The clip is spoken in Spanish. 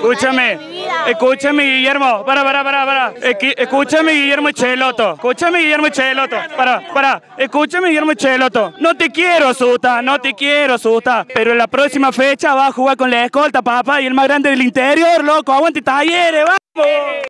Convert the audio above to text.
Escúchame, escúchame Guillermo, para, para, para, para. Escúchame Guillermo Cheloto, escúchame Guillermo Cheloto, para, para, escúchame Guillermo Cheloto. No te quiero, Suta, no te quiero, Suta. Pero en la próxima fecha vas a jugar con la escolta, papá, y el más grande del interior, loco. Aguante talleres, vamos.